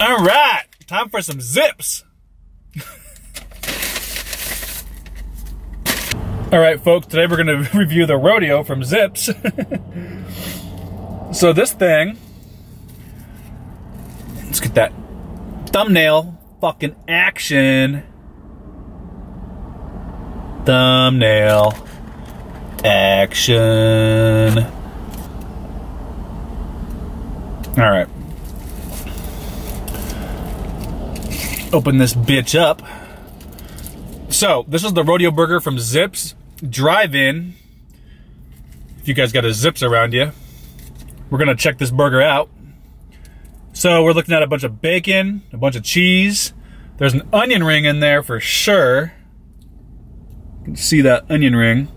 All right, time for some zips. All right, folks, today we're to review the Rodeo from Zips. so this thing, let's get that thumbnail fucking action. Thumbnail action. All right. Open this bitch up. So, this is the rodeo burger from Zips Drive-In. If you guys got a Zips around you, we're gonna check this burger out. So we're looking at a bunch of bacon, a bunch of cheese. There's an onion ring in there for sure. You can see that onion ring.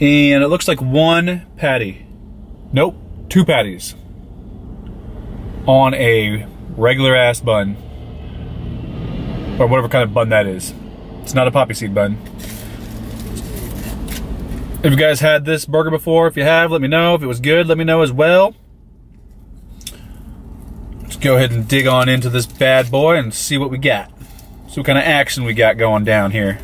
And it looks like one patty. Nope, two patties. On a regular ass bun. Or whatever kind of bun that is. It's not a poppy seed bun. If you guys had this burger before, if you have, let me know. If it was good, let me know as well. Let's go ahead and dig on into this bad boy and see what we got. See what kind of action we got going down here.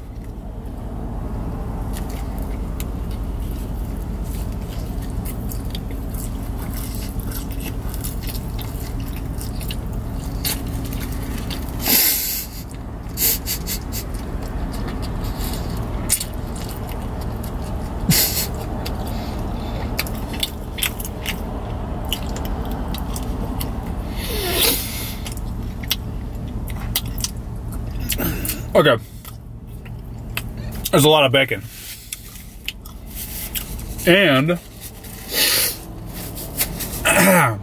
Okay. There's a lot of bacon. And I'm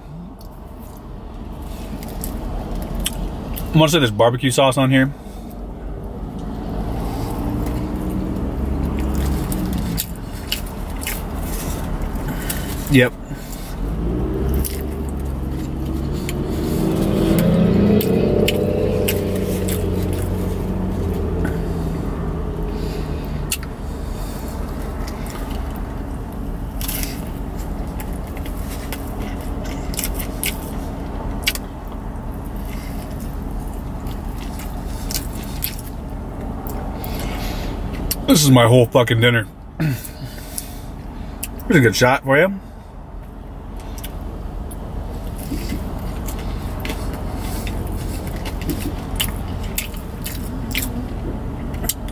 gonna say there's barbecue sauce on here. Yep. This is my whole fucking dinner. Here's a good shot for you.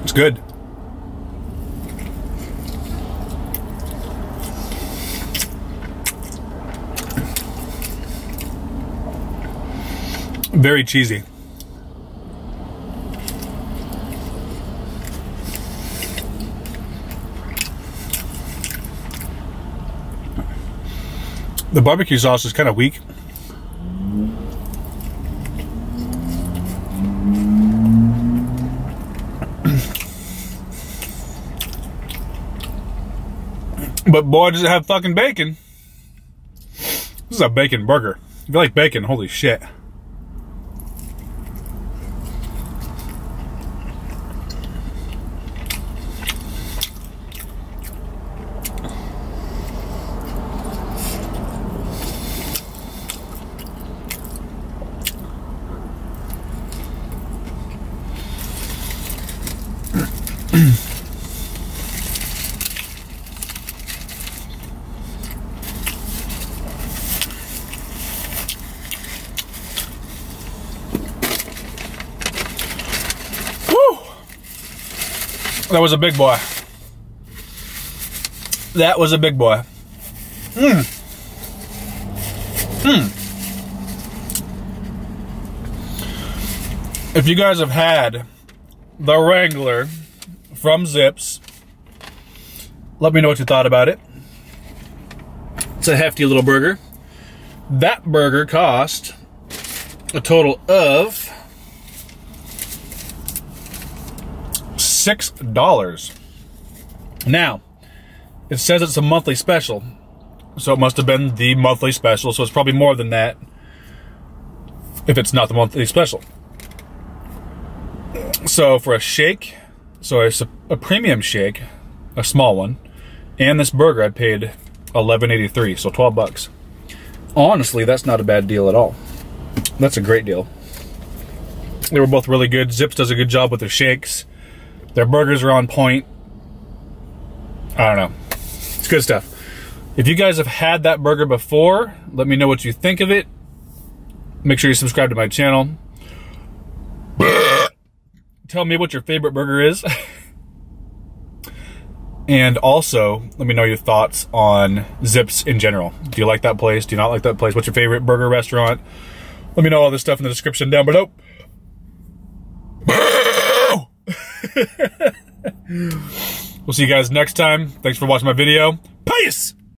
It's good. Very cheesy. The barbecue sauce is kind of weak. but boy, does it have fucking bacon. This is a bacon burger. If you like bacon, holy shit. That was a big boy. That was a big boy. Mmm. Mmm. If you guys have had the Wrangler from Zips, let me know what you thought about it. It's a hefty little burger. That burger cost a total of $6. Now, it says it's a monthly special, so it must have been the monthly special, so it's probably more than that if it's not the monthly special. So for a shake, so a, premium shake, a small one, and this burger I paid 11.83, so 12 bucks. Honestly, that's not a bad deal at all. That's a great deal. They were both really good. Zips does a good job with their shakes. Their burgers are on point. I don't know. It's good stuff. If you guys have had that burger before, let me know what you think of it. Make sure you subscribe to my channel. Tell me what your favorite burger is. and also, let me know your thoughts on Zips in general. Do you like that place? Do you not like that place? What's your favorite burger restaurant? Let me know all this stuff in the description down below. we'll see you guys next time. Thanks for watching my video. Peace!